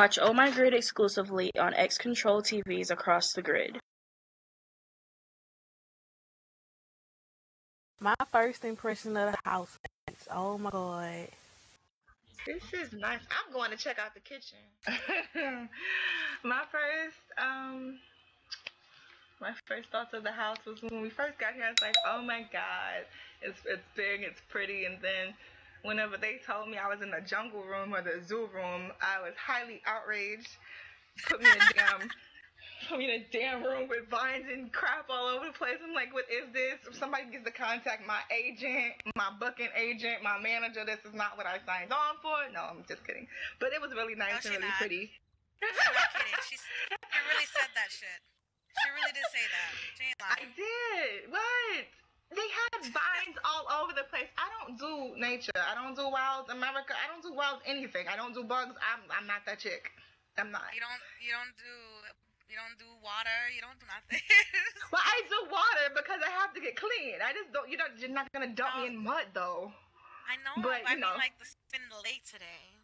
Watch Oh My Grid exclusively on Xcontrol TVs across the grid. My first impression of the house. Oh my god. This is nice. I'm going to check out the kitchen. my first, um, my first thoughts of the house was when we first got here. I was like, "Oh my god, it's it's big, it's pretty." And then, whenever they told me I was in the jungle room or the zoo room, I was highly outraged. Put me in a damn I'm in a damn room with vines and crap all over the place. I'm like, what is this? If somebody gets to contact my agent, my booking agent, my manager, this is not what I signed on for. No, I'm just kidding. But it was really nice No, and really not. pretty. She's not kidding. She's, she really said that shit. She really did say that. She ain't I did. What? They had vines all over the place. I don't do nature. I don't do wild America. I don't do wild anything. I don't do bugs. I'm I'm not that chick. I'm not. You don't. You don't do. You don't do water. You don't do nothing. Well, I do water because I have to get clean. I just don't. You're not. You're not gonna dump me in mud though. I know. But, I you mean, know. like the spin lake today.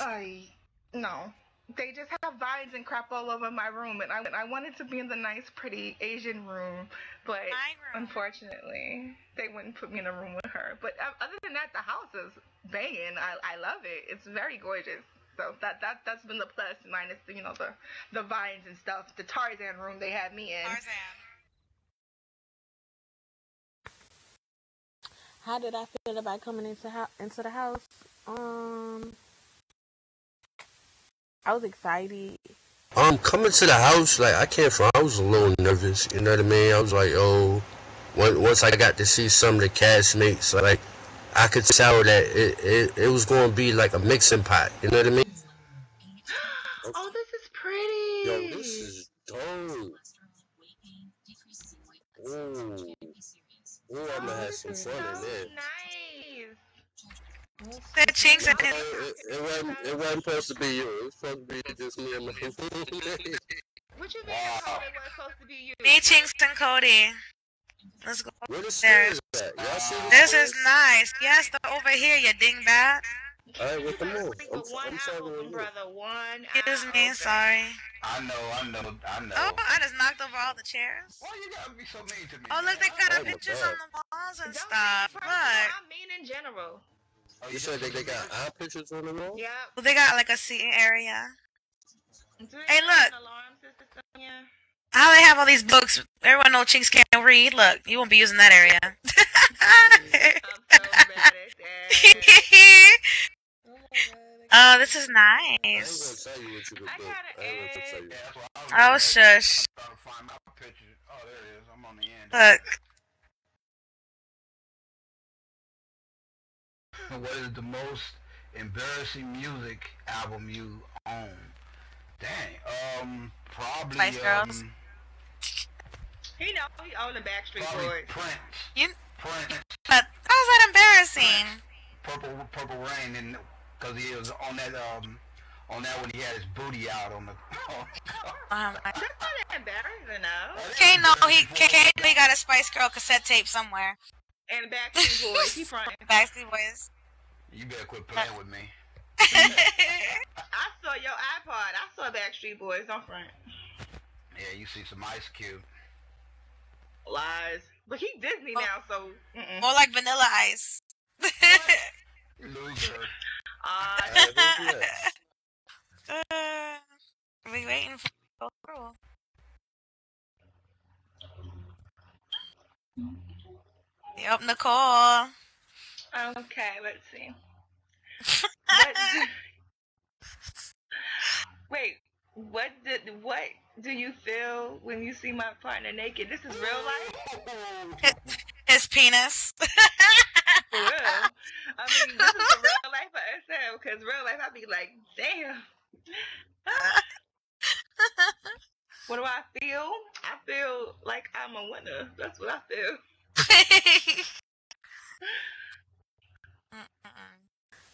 I no. They just have vines and crap all over my room, and I I wanted to be in the nice, pretty Asian room, but room. unfortunately, they wouldn't put me in a room with her. But uh, other than that, the house is banging. I I love it. It's very gorgeous. So that that that's been the plus, minus the you know the the vines and stuff. The Tarzan room they had me in. Tarzan. How did I feel about coming into ho- into the house? Um, I was excited. Um, coming to the house, like I can't I was a little nervous. You know what I mean? I was like, oh, once once I got to see some of the castmates, like I could tell that it, it, it was going to be like a mixing pot. You know what I mean? Oh, this is pretty. Yo, this is dope. Ooh, ooh, I'm gonna have some fun in so there. nice. The chinks in Uh, it. It, it wasn't. It wasn't supposed to be you. It was supposed to be just me and my. What you mean? Wow. Cody, was supposed to be you? Me, Chinks, and Cody. Let's go. Where the There's- stairs at? Y'all see the This stairs? is nice. Yes, the over here, you dingbat. All right, well, come on. Sleep I'm, one I'm talking album, you. brother. One. Excuse me, sorry. I know, I know, I know. Oh, I just knocked over all the chairs. Why you gotta be so mean to me? Oh, look, they got Oh pictures on the walls and Don't stuff. mean personal, Look. I mean in general. Oh, You said that they got eye pictures on the wall? Yep. Well, they got like a seating area. Hey, look. An alarm system? Yeah. How they have all these books? Everyone know Chinks can't read. Look, you won't be using that area. I'm so bad at that. oh, this is nice. gonna tell you what you could I do. got I ain't gonna tell you. Yeah, that's what I was Oh, shush. I'm What is the most embarrassing music album you own? Dang. Um, probably. Spice Girls? Um, He know he own the Backstreet Boys. Prince. You, Prince. but how's that embarrassing? Purple Purple Rain, and because he was on that um on that when he had his booty out on the. Oh my. That's not embarrassing, though. Kane know he Kane he got a Spice Girl cassette tape somewhere. And Backstreet Boys, he front. Backstreet Boys. You better quit playing with me. I saw your iPod. I saw Backstreet Boys. Don't front. Yeah, you see some Ice Cube. Lies. But he Disney Oh. now, so. Mm-mm. More like Vanilla Ice. Loser. Uh, All right, who's next? uh, we waiting for go through. Yep, Nicole. Okay, let's see. What do- Wait, what did what do you feel when you see my partner naked? This is real life. His penis. For real. I mean, this is real life for SF because real life I'd be like, damn. what do I feel? I feel like I'm a winner. That's what I feel.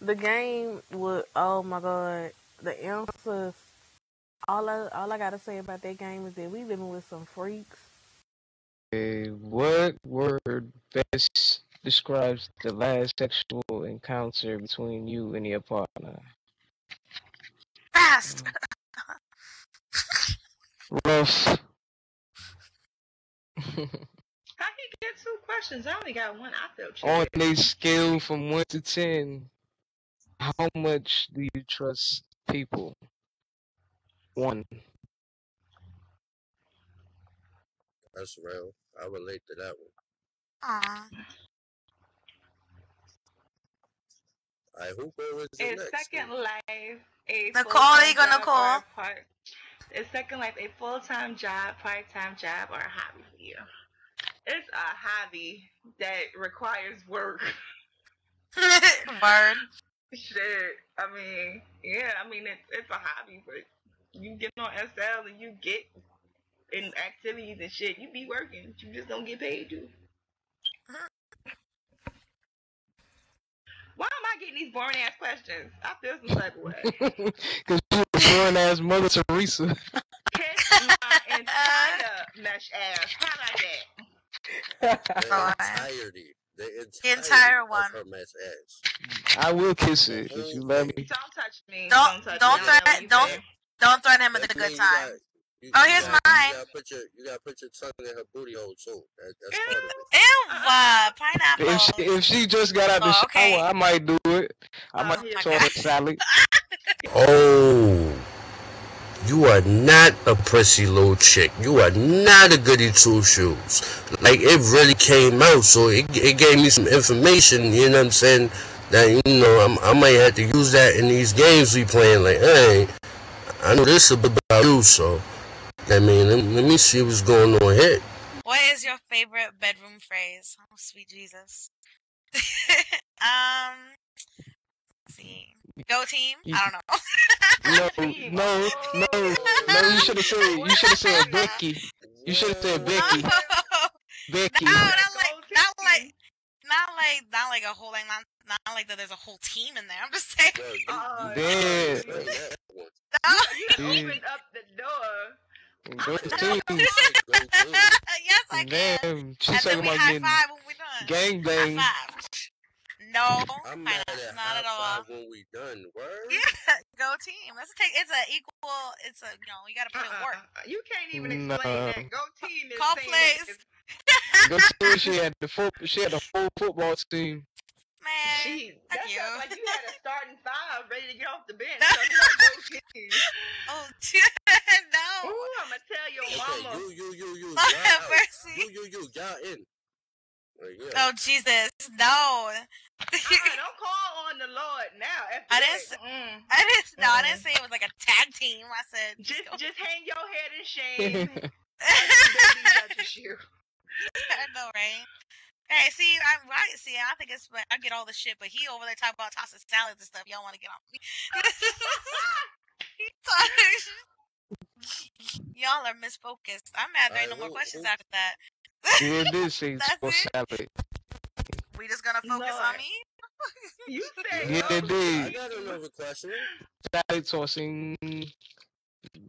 The game would. Oh my god, the answers. All I all I gotta say about that game is that we living with some freaks. Okay, what word best describes the last sexual encounter between you and your partner? fast. Mm. Rough. How you get two questions? I only got one. I feel On cheated. a scale from one to ten, how much do you trust people? One. That's real. I relate to that one. Aw. Alright, who go is next? Second Life a Nicole, full-time you go, job or Nicole. Part, is Second Life a full time job, part time job, or a hobby for you? It's a hobby that requires work. Word. Shit. I mean, yeah, I mean it's it's a hobby, but you get on SL and you get in activities and shit, you be working. You just don't get paid to. Why am I getting these boring ass questions? I feel some type of way. Cause you a born ass Mother Teresa. Kiss my entire mesh ass. How about that? The Alright. entirety. The entirety entire of one. her mess ass. I will kiss it if you let me. Don't touch me. Don't- don't me. I know threat- what don't- Don't threaten him with a good time. you- Oh, you here's got- mine. You gotta put your you gotta put your tongue in her booty hole too. That, that's part of it. Ew, uh, pineapple. If she, if she just got out the Oh, shower, okay. I might do it. I Oh, might here try you the salad. Oh, you are not a prissy little chick. You are not a goody two shoes. Like it really came out, so it, it gave me some information. You know what I'm saying? That you know I'm, I might have to use that in these games we playing. Like, hey, I know this about you, so I mean, let, let me see what's going on here. What is your favorite bedroom phrase? Oh, sweet Jesus. um, let's see. Go team? I don't know. No, no, no, no. You should have said. You should have said Becky. You should have said Becky. Becky. No, not like, not like, not like, not like a whole, like, not, not like that. There's a whole team in there. I'm just saying. Yo, Oh, you- Damn. explain. You opened up the door. Go team. Team. yes, I can. Damn. She's and then talking we about high getting five when we're done. gang bang. High five. No, I'm mad pineapple, at not at all. five when we done. Word. Yeah, go team. Let's take. It's a equal. It's a you know you gotta put in work. Uh-uh. You can't even Nah. explain that. Go team is Call saying plays. Go team. She had the full. She had the full football team. Man, Jeez, fuck that you. sounds like you had a starting five ready to get off the bench. Talking about. Oh no. Ooh, I'm gonna tell your Okay, mama. you, you, you, you, Lord y'all have mercy. You, you, you, y'all in. Like, yeah. Oh Jesus, no. Uh-uh, don't call on the Lord now. After I didn't Mm. I didn't. No, I didn't say it was like a tag team. I said Just, go- just hang your head in shame. That's you. I know, right? Hey, see, I'm right. See, I think it's I get all the shit, but he over there talking about tossing salads and stuff. Y'all want to get on me? He talking- Y'all are misfocused. I'm mad there ain't no more Alright, who- questions who- after that. Yeah, it did say That's sports it? salad. We just gonna focus on me? You said Yeah, go it I did. got another question. Salad tossing.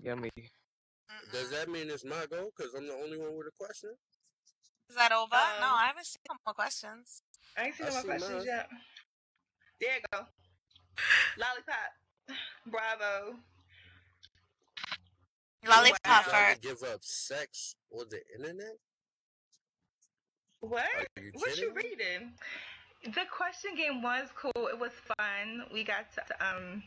Yummy. Mm-mm. Does that mean it's my goal? Because I'm the only one with a question? Is that over? no, Um, I haven't seen no more questions. I ain't seen I no more questions mine. yet. There you go. Lollipop. Bravo. Lollipop Wow. Would you for rather give up sex or the internet? What? Are you What you reading? The question game was cool. It was fun. We got to um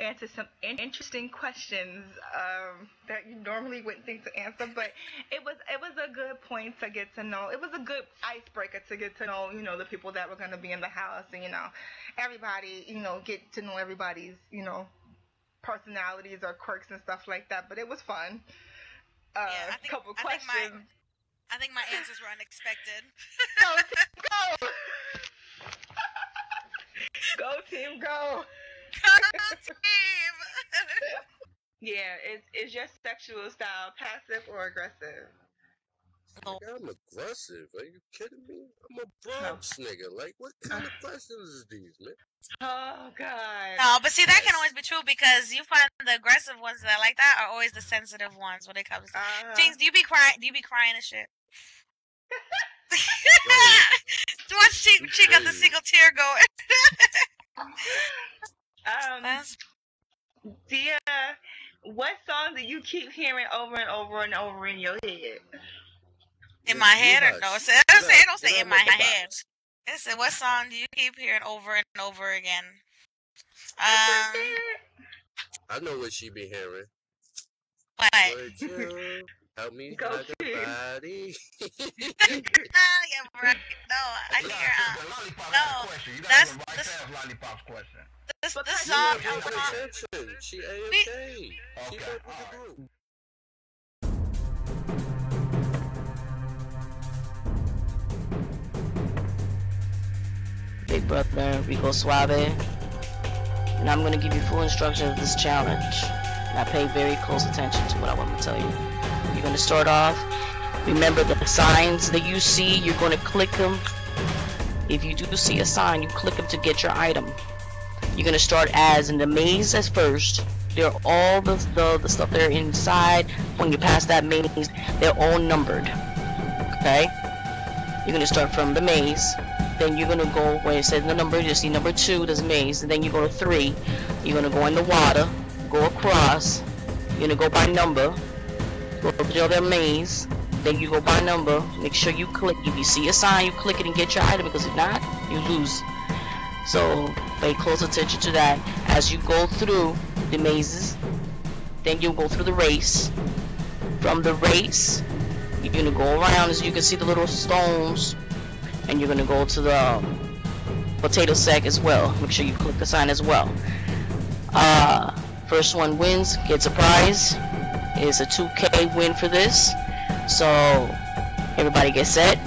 answer some in- interesting questions um, that you normally wouldn't think to answer, but it was it was a good point to get to know. It was a good icebreaker to get to know, you know, the people that were going to be in the house, and you know, everybody, you know, get to know everybody's, you know, personalities or quirks and stuff like that. But it was fun. Uh, Yeah, I couple I think my- questions. I think my answers were unexpected. Go team, go! go team, go! Go, Team. Yeah, is is your sexual style passive or aggressive? Lord. Nigga, I'm aggressive. Are you kidding me? I'm a Bronx nigga. Like, what kind of questions is these, man? Oh God. No, but see that can always be true because you find the aggressive ones that are like that are always the sensitive ones when it comes to Uh, Jinx, do you be crying do you be crying and shit? Watch she she got the single tear going. um, That's Dear, what song do you keep hearing over and over and over in your head? In my head or no? It said, it You don't say gotta in my head. box. It said, what song do you keep hearing over and over again? Um. I know what she be hearing. what? Would you help me Go hide the kid. body? yeah, bro. No, I Yeah, hear. the Uh, lollipop no, has a question. You that's- gotta that's- past lollipop's question. this But this you song. know Pay how- attention. She AFK. Okay, Keep with the group. Big brother Rico Suave. And I'm going to give you full instruction of this challenge. Now pay very close attention to what I want to tell you. You're going to start off. Remember the signs that you see, you're going to click them. If you do see a sign, you click them to get your item. You're going to start as in the maze as first. They're all the, the, the stuff that are inside. When you pass that maze, they're all numbered. Okay? You're going to start from the maze then you're gonna go where it says the number, you see number two, there's maze, and then you go to three, you're gonna go in the water, go across, you're gonna go by number, go to the other maze, then you go by number, make sure you click, if you see a sign, you click it and get your item, because if not, you lose. So, pay close attention to that. As you go through the mazes, then you'll go through the race. From the race, you're gonna go around, as you can see the little stones, and you're gonna go to the um, potato sack as well. Make sure you click the sign as well. Uh, first one wins, gets a prize. It's a 2K win for this. So everybody get set,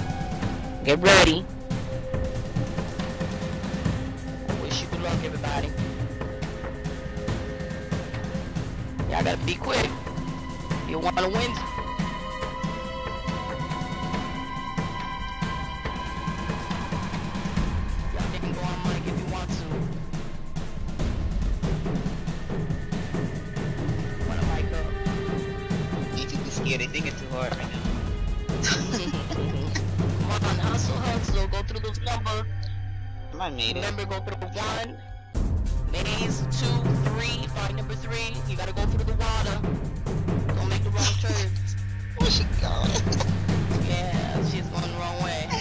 get ready. Scared. They thinking too hard right now. Come on, hustle, hustle. Go through those numbers. I made it. Remember, go through one, maze, two, three. Find number three. You gotta go through the water. Don't make the wrong turns. Where's she going? Yeah, she's going the wrong way.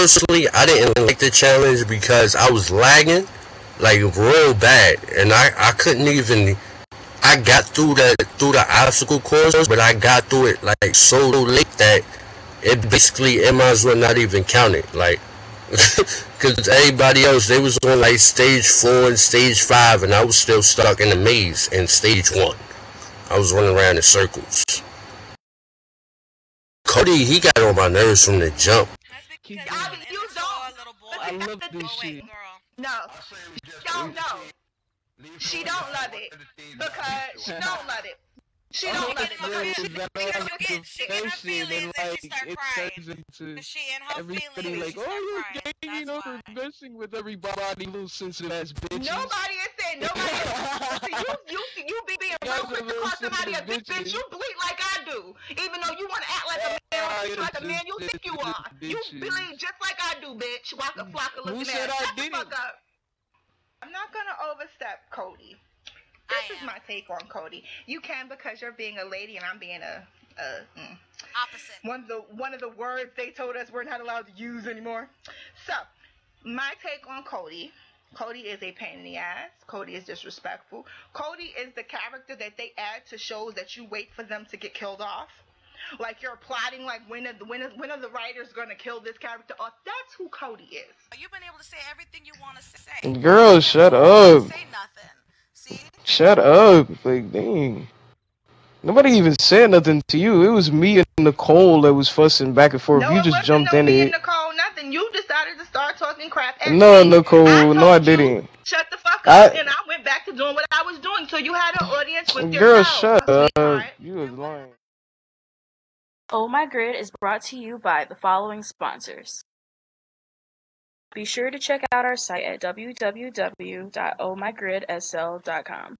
Personally, I didn't like the challenge because I was lagging like real bad, and I I couldn't even. I got through that through the obstacle course, but I got through it like so late that it basically it might as well not even count it. Like, because everybody else they was on like stage four and stage five, and I was still stuck in the maze in stage one. I was running around in circles. Cody, he got on my nerves from the jump. I mean, you don't. Little boy. I love this shit. No, don't know. She don't love it because she don't love it. She don't hope love it because it's she, that because I you have get confession and like it turns into everybody like, oh, you're gay, you know, messing with everybody, little sensitive ass bitches. Nobody is saying nobody. Is, you you you be being real Guys quick to call somebody a sensitive bitch. Bitch, you bleed like I do. Even though you want to act like a man, you like a man you think you are. You bitches. bleed just like I do, bitch. Waka flocka Who looking said ass. I Shut the didn't? fuck up. I'm not gonna overstep Cody. This is my take on Cody. You can because you're being a lady and I'm being a, a mm. opposite. One of the one of the words they told us we're not allowed to use anymore. So, my take on Cody. Cody is a pain in the ass. Cody is disrespectful. Cody is the character that they add to shows that you wait for them to get killed off. Like you're plotting, like when are the when when are the writers gonna kill this character off? That's who Cody is. You've been able to say everything you want to say. Girl, shut up. Say nothing. See? Shut up. Like, dang. Nobody even said nothing to you. It was me and Nicole that was fussing back and forth. No, you just wasn't jumped no in me it. and Nicole, nothing. You decided to start talking crap. And No, me. Nicole. No, I didn't. Shut the fuck I- up, and I went back to doing what I was doing. So you had an audience with your Girl, yourself. shut up. You was lying. Oh My Grid is brought to you by the following sponsors. Be sure to check out our site at www.ohmygridsl.com.